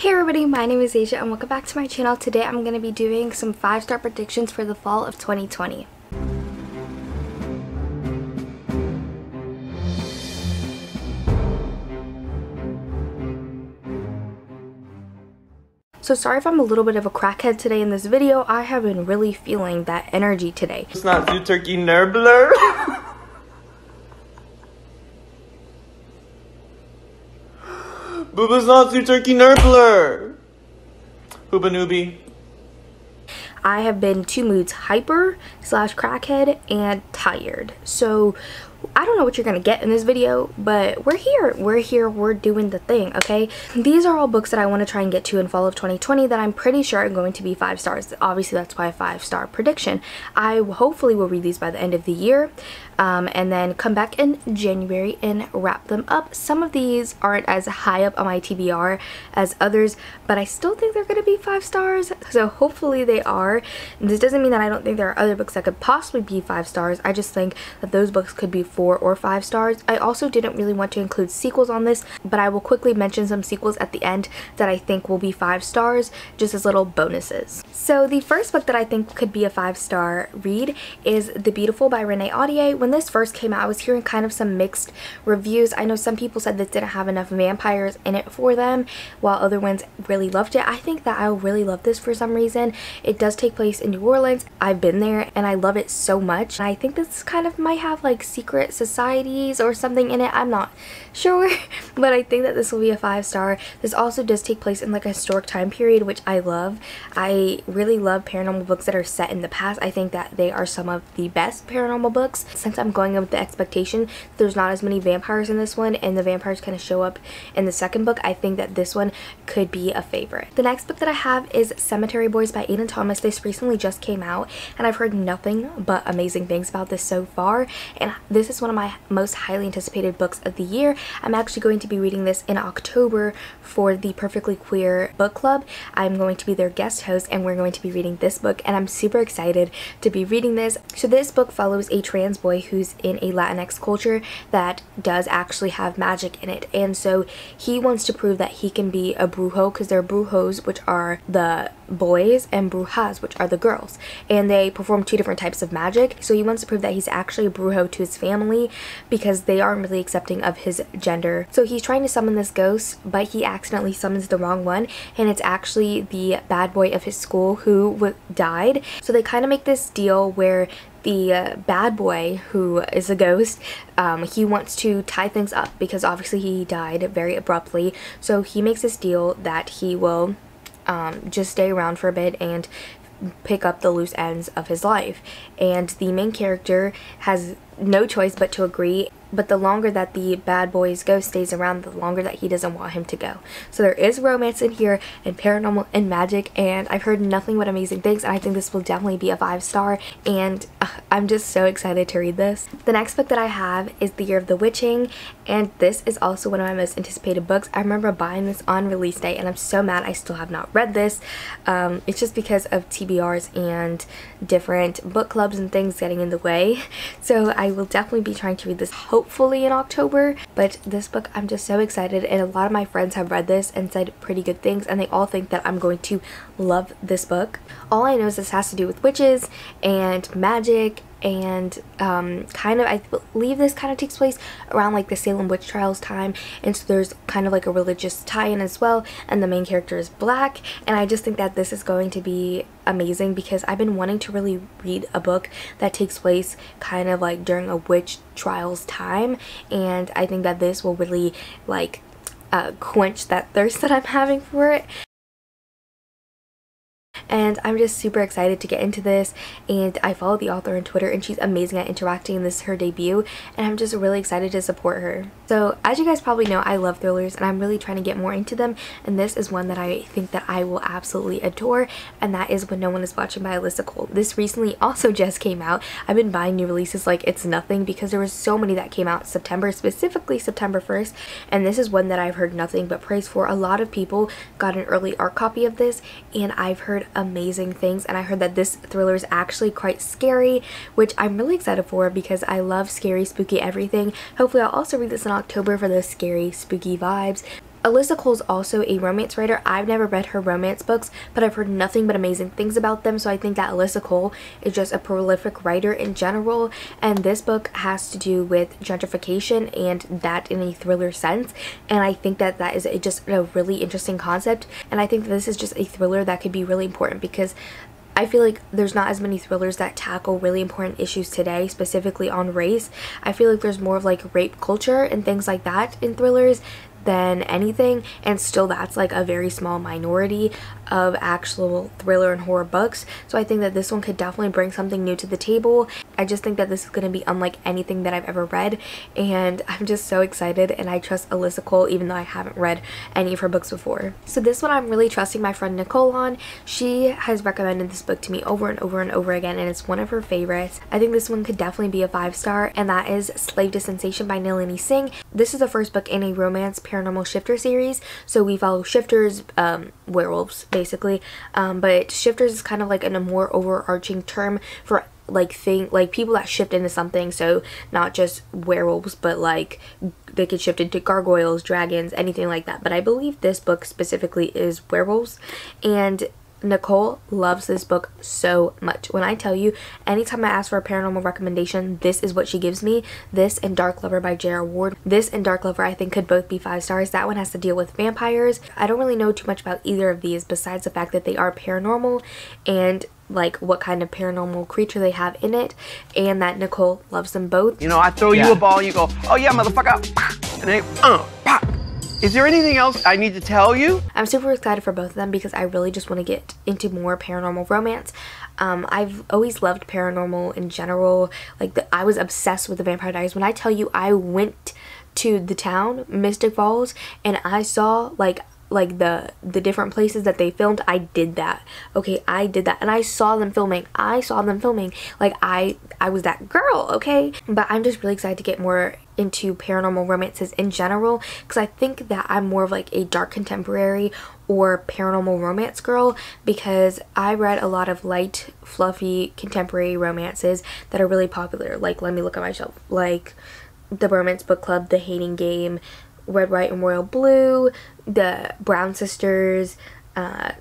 Hey everybody, my name is Daijah and welcome back to my channel. Today I'm going to be doing some 5-star predictions for the fall of 2020. So sorry if I'm a little bit of a crackhead today in this video. I have been really feeling that energy today. It's not Zoo Turkey Nurbler. Zoo Turkey Nurbler. Hooba Noobie. I have been two moods hyper slash crackhead and tired. So I don't know what you're gonna get in this video, but we're here. We're here. We're doing the thing, okay? These are all books that I want to try and get to in fall of 2020 that I'm pretty sure are going to be five stars. Obviously, that's why a five-star prediction. I hopefully will read these by the end of the year um, and then come back in January and wrap them up. Some of these aren't as high up on my TBR as others, but I still think they're gonna be five stars, so hopefully they are. And this doesn't mean that I don't think there are other books that could possibly be five stars. I just think that those books could be four or five stars. I also didn't really want to include sequels on this, but I will quickly mention some sequels at the end that I think will be five stars, just as little bonuses. So the first book that I think could be a five star read is The Beautiful by Renee Ahdieh. When this first came out, I was hearing kind of some mixed reviews. I know some people said this didn't have enough vampires in it for them, while other ones really loved it. I think that I really love this for some reason. It does take place in New Orleans. I've been there and I love it so much. I think this kind of might have like secret secret societies or something in it. I'm not sure, but I think that this will be a five star. This also does take place in like a historic time period, which I love. I really love paranormal books that are set in the past. I think that they are some of the best paranormal books. Since I'm going in with the expectation there's not as many vampires in this one and the vampires kind of show up in the second book, I think that this one could be a favorite. The next book that I have is Cemetery Boys by Aiden Thomas. This recently just came out and I've heard nothing but amazing things about this so far and this is one of my most highly anticipated books of the year. I'm actually going to be reading this in October for the Perfectly Queer book club. I'm going to be their guest host and we're going to be reading this book and I'm super excited to be reading this. So this book follows a trans boy who's in a Latinx culture that does actually have magic in it and so he wants to prove that he can be a brujo because they're brujos which are the boys and brujas which are the girls and they perform two different types of magic so he wants to prove that he's actually a brujo to his family family because they aren't really accepting of his gender. So he's trying to summon this ghost, but he accidentally summons the wrong one, and it's actually the bad boy of his school who died. So they kind of make this deal where the uh, bad boy who is a ghost um, he wants to tie things up because obviously he died very abruptly. So he makes this deal that he will um, just stay around for a bit and pick up the loose ends of his life. And the main character has no choice but to agree but the longer that the bad boy's ghost stays around, the longer that he doesn't want him to go. So there is romance in here and paranormal and magic and I've heard nothing but amazing things and I think this will definitely be a five star and uh, I'm just so excited to read this. The next book that I have is The Year of the Witching and this is also one of my most anticipated books. I remember buying this on release day and I'm so mad I still have not read this. Um, it's just because of TBRs and different book clubs and things getting in the way. So I will definitely be trying to read this hopefully in October. But this book, I'm just so excited. And a lot of my friends have read this and said pretty good things. And they all think that I'm going to love this book. All I know is this has to do with witches and magic and um, kind of I believe this kind of takes place around like the Salem witch trials time and so there's kind of like a religious tie-in as well and the main character is black and I just think that this is going to be amazing because I've been wanting to really read a book that takes place kind of like during a witch trials time and I think that this will really like uh, quench that thirst that I'm having for it and I'm just super excited to get into this and I follow the author on Twitter and she's amazing at interacting and this is her debut and I'm just really excited to support her. So as you guys probably know I love thrillers and I'm really trying to get more into them and this is one that I think that I will absolutely adore and that is When No One Is Watching by Alyssa Cole. This recently also just came out. I've been buying new releases like it's nothing because there was so many that came out September, specifically September 1st and this is one that I've heard nothing but praise for. A lot of people got an early art copy of this and I've heard amazing things and I heard that this thriller is actually quite scary which I'm really excited for because I love scary spooky everything. Hopefully I'll also read this in October for those scary spooky vibes Alyssa Cole's also a romance writer. I've never read her romance books, but I've heard nothing but amazing things about them. So I think that Alyssa Cole is just a prolific writer in general. And this book has to do with gentrification and that in a thriller sense. And I think that that is a, just a really interesting concept. And I think this is just a thriller that could be really important because I feel like there's not as many thrillers that tackle really important issues today, specifically on race. I feel like there's more of like rape culture and things like that in thrillers than anything and still that's like a very small minority of actual thriller and horror books. So I think that this one could definitely bring something new to the table. I just think that this is going to be unlike anything that I've ever read and I'm just so excited and I trust Alyssa Cole even though I haven't read any of her books before. So this one I'm really trusting my friend Nicole on. She has recommended this book to me over and over and over again and it's one of her favorites. I think this one could definitely be a five star and that is Slave to Sensation by Nalini Singh. This is the first book in a romance paranormal shifter series. So we follow shifters um, werewolves basically. Um, but shifters is kind of like in a more overarching term for like thing like people that shift into something. So not just werewolves but like they could shift into gargoyles dragons anything like that. But i believe this book specifically is werewolves. And Nicole loves this book so much. When I tell you, anytime I ask for a paranormal recommendation, this is what she gives me. This and Dark Lover by J.R. Ward. This and Dark Lover I think could both be five stars. That one has to deal with vampires. I don't really know too much about either of these besides the fact that they are paranormal and like what kind of paranormal creature they have in it and that Nicole loves them both. You know, I throw yeah. you a ball you go, oh yeah, motherfucker. And then, uh, pop. Is there anything else I need to tell you? I'm super excited for both of them because I really just want to get into more paranormal romance. Um, I've always loved paranormal in general. Like, the, I was obsessed with the Vampire Diaries. When I tell you I went to the town, Mystic Falls, and I saw, like, like the the different places that they filmed i did that. Okay i did that. And i saw them filming. I saw them filming. Like i i was that girl okay? But i'm just really excited to get more into paranormal romances in general because i think that i'm more of like a dark contemporary or paranormal romance girl because i read a lot of light fluffy contemporary romances that are really popular. Like let me look at my shelf like the romance book club the hating game Red, White, and Royal Blue, the Brown Sisters, uh,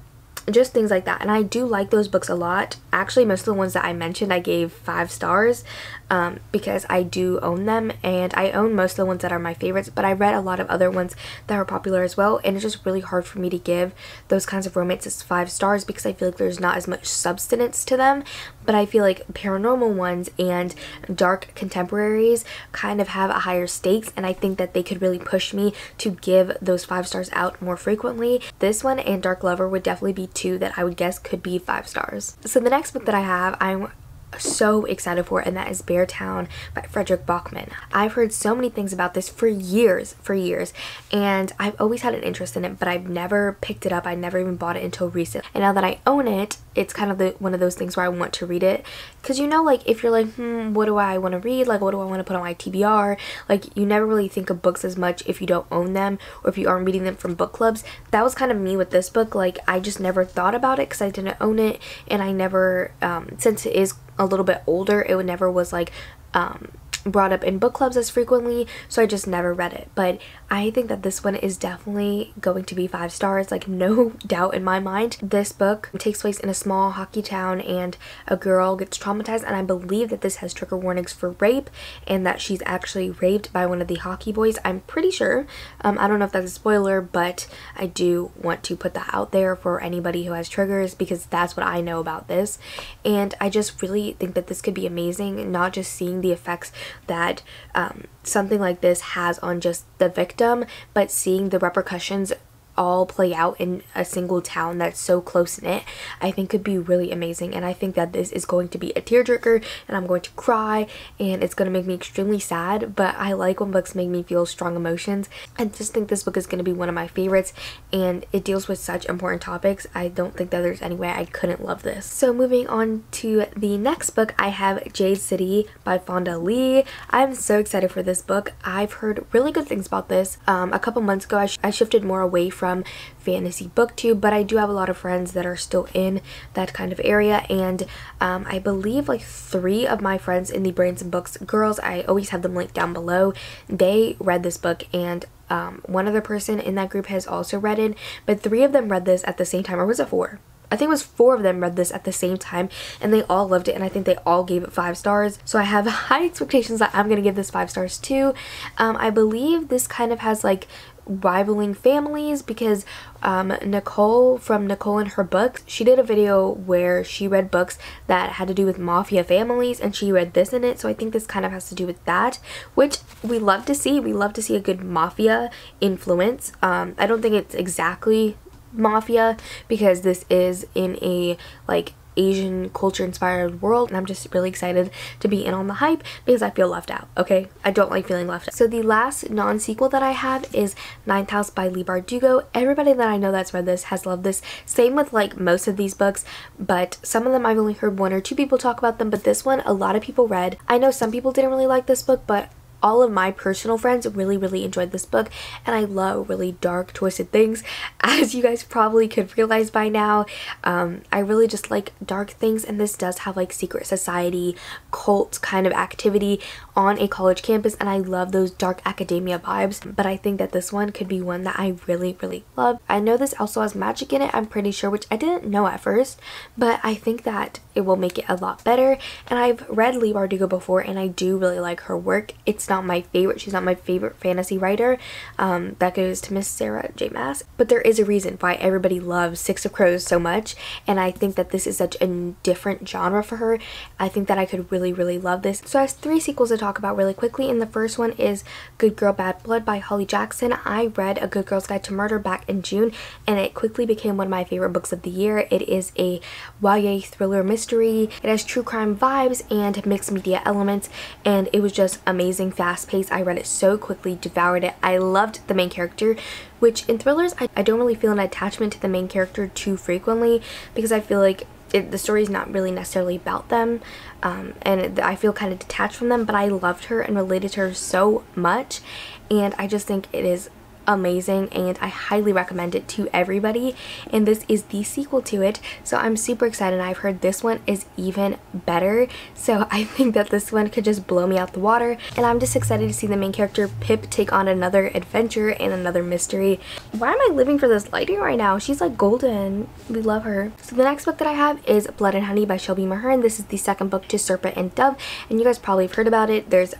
just things like that. And I do like those books a lot. Actually, most of the ones that I mentioned, I gave five stars um, because I do own them and I own most of the ones that are my favorites but I read a lot of other ones that are popular as well and it's just really hard for me to give those kinds of romances five stars because I feel like there's not as much substance to them but I feel like paranormal ones and dark contemporaries kind of have a higher stakes and I think that they could really push me to give those five stars out more frequently. This one and Dark Lover would definitely be two that I would guess could be five stars. So the next book that I have, I'm so excited for and that is Beartown by Fredrik Backman. I've heard so many things about this for years, for years, and I've always had an interest in it, but I've never picked it up. I never even bought it until recent. And now that I own it, it's kind of the, one of those things where I want to read it. Because you know, like, if you're like, hmm, what do I want to read? Like, what do I want to put on my TBR? Like, you never really think of books as much if you don't own them or if you aren't reading them from book clubs. That was kind of me with this book. Like, I just never thought about it because I didn't own it, and I never, um, since it is a little bit older, it never was like um, brought up in book clubs as frequently, so I just never read it. But I think that this one is definitely going to be five stars, like no doubt in my mind. This book takes place in a small hockey town and a girl gets traumatized and I believe that this has trigger warnings for rape and that she's actually raped by one of the hockey boys. I'm pretty sure. Um, I don't know if that's a spoiler, but I do want to put that out there for anybody who has triggers because that's what I know about this. And I just really think that this could be amazing, not just seeing the effects that um, something like this has on just the victim, but seeing the repercussions all play out in a single town that's so close knit I think could be really amazing and I think that this is going to be a tearjerker and I'm going to cry and it's going to make me extremely sad but I like when books make me feel strong emotions I just think this book is going to be one of my favorites and it deals with such important topics I don't think that there's any way I couldn't love this. So moving on to the next book I have Jade City by Fonda Lee. I'm so excited for this book. I've heard really good things about this. Um, a couple months ago I, sh I shifted more away from from fantasy booktube but i do have a lot of friends that are still in that kind of area and um, i believe like three of my friends in the brains and books girls i always have them linked down below they read this book and um, one other person in that group has also read it, but three of them read this at the same time, or was it four? I think it was four of them read this at the same time and they all loved it and I think they all gave it five stars. So I have high expectations that I'm going to give this five stars too. Um, I believe this kind of has like rivaling families because um, Nicole from Nicole and her books, she did a video where she read books that had to do with mafia families and she read this in it. So I think this kind of has to do with that, which we love to see. We love to see a good mafia influence. Um, I don't think it's exactly mafia because this is in a like Asian culture inspired world and I'm just really excited to be in on the hype because I feel left out, okay? I don't like feeling left out. So the last non-sequel that I have is Ninth House by Leigh Bardugo. Everybody that I know that's read this has loved this. Same with like most of these books, but some of them I've only heard one or two people talk about them, but this one a lot of people read. I know some people didn't really like this book, but all of my personal friends really really enjoyed this book and I love really dark twisted things as you guys probably could realize by now um, I really just like dark things and this does have like secret society cult kind of activity on a college campus and I love those dark academia vibes but I think that this one could be one that I really really love. I know this also has magic in it I'm pretty sure which I didn't know at first but I think that it will make it a lot better and I've read Leigh Bardugo before and I do really like her work. It's not my favorite. She's not my favorite fantasy writer. Um, that goes to Miss Sarah J Maas. But there is a reason why everybody loves Six of Crows so much. And I think that this is such a different genre for her. I think that I could really, really love this. So I have three sequels to talk about really quickly. And the first one is Good Girl Bad Blood by Holly Jackson. I read A Good Girl's Guide to Murder back in June and it quickly became one of my favorite books of the year. It is a YA thriller mystery. It has true crime vibes and mixed media elements and it was just amazing fast paced. I read it so quickly, devoured it. I loved the main character, which in thrillers, I, I don't really feel an attachment to the main character too frequently because I feel like it, the story is not really necessarily about them um, and I feel kind of detached from them but I loved her and related to her so much and I just think it is amazing and I highly recommend it to everybody and this is the sequel to it so I'm super excited I've heard this one is even better so I think that this one could just blow me out the water and I'm just excited to see the main character Pip take on another adventure and another mystery. Why am I living for this lighting right now? She's like golden. We love her. So the next book that I have is Blood and Honey by Shelby Mahurin. This is the second book to Serpent and Dove and you guys probably have heard about it. There's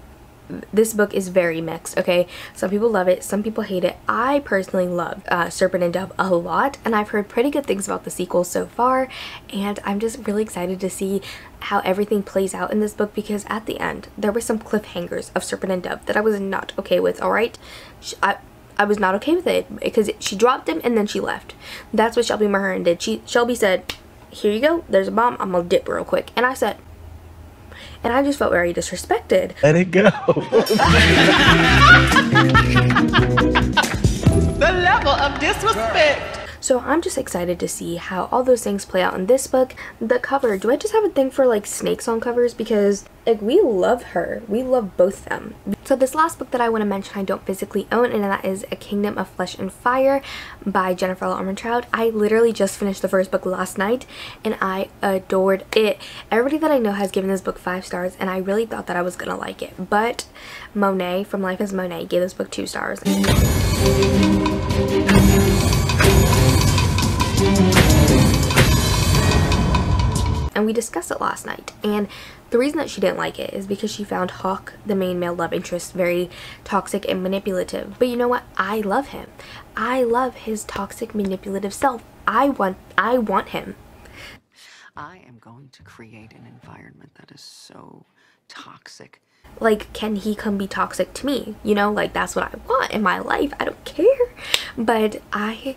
this book is very mixed okay some people love it some people hate it i personally love uh, serpent and dove a lot and i've heard pretty good things about the sequel so far and i'm just really excited to see how everything plays out in this book because at the end there were some cliffhangers of serpent and dove that i was not okay with all right I, I was not okay with it because she dropped him and then she left. That's what Shelby Mahurin did. She Shelby said, here you go, there's a bomb, I'm gonna dip real quick. And I said, and I just felt very disrespected. Let it go. the level of disrespect. So I'm just excited to see how all those things play out in this book. The cover, do I just have a thing for like snakes on covers? Because like we love her. We love both them. So this last book that I want to mention I don't physically own and that is A Kingdom of Flesh and Fire by Jennifer L. Armentrout. I literally just finished the first book last night and I adored it. Everybody that I know has given this book five stars and I really thought that I was gonna like it. But Monae from Life as Monae gave this book two stars. And we discussed it last night and the reason that she didn't like it is because she found Hawke, the main male love interest, very toxic and manipulative. But you know what? I love him. I love his toxic, manipulative self. I want I want him. I am going to create an environment that is so toxic. Like, can he come be toxic to me? You know, like that's what I want in my life. I don't care. But I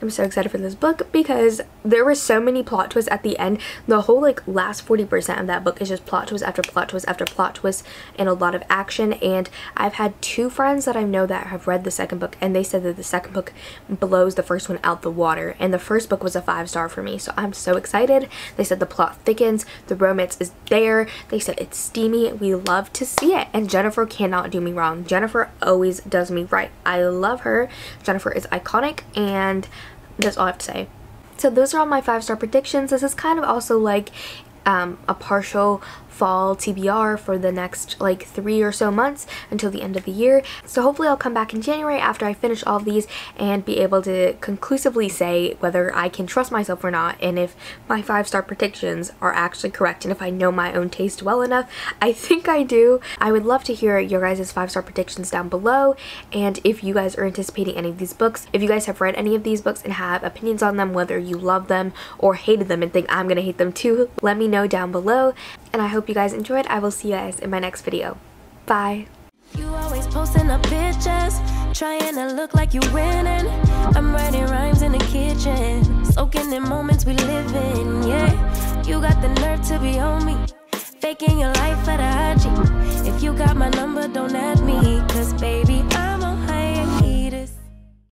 I'm so excited for this book because there were so many plot twists at the end. The whole like last 40% of that book is just plot twist after plot twist after plot twist and a lot of action and I've had two friends that I know that have read the second book and they said that the second book blows the first one out the water and the first book was a five star for me so I'm so excited. They said the plot thickens, the romance is there, they said it's steamy, we love to see it and Jennifer cannot do me wrong. Jennifer always does me right. I love her. Jennifer is iconic and that's all I have to say. So those are all my five star predictions. This is kind of also like um, a partial fall TBR for the next like three or so months until the end of the year. So hopefully I'll come back in January after I finish all of these and be able to conclusively say whether I can trust myself or not and if my five star predictions are actually correct and if I know my own taste well enough. I think I do. I would love to hear your guys' five star predictions down below and if you guys are anticipating any of these books, if you guys have read any of these books and have opinions on them, whether you love them or hated them and think I'm gonna hate them too, let me know down below and I hope you guys enjoyed. I will see you guys in my next video. Bye. You always posting up pictures, trying to look like you winning. I'm writing rhymes in the kitchen, soaking in moments we live in. Yeah, you got the nerve to be on me, faking your life for the IG. If you got my number, don't add me, cause baby, I'm